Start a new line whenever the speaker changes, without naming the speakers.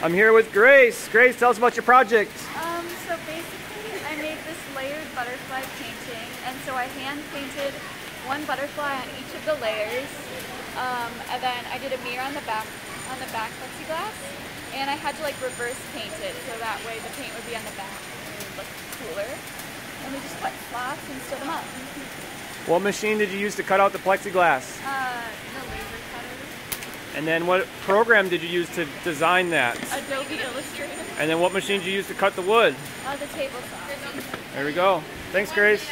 I'm here with Grace. Grace, tell us about your project.
Um, so basically, I made this layered butterfly painting, and so I hand painted one butterfly on each of the layers, um, and then I did a mirror on the back on the back plexiglass, and I had to like reverse paint it so that way the paint would be on the back and it would look cooler. And we just put floss and stood them up.
What machine did you use to cut out the plexiglass?
Uh, the laser cutter,
And then what program did you use to design that?
Adobe Illustrator,
And then what machine did you use to cut the wood?
uh, the table saw.
There we go. Thanks, Grace.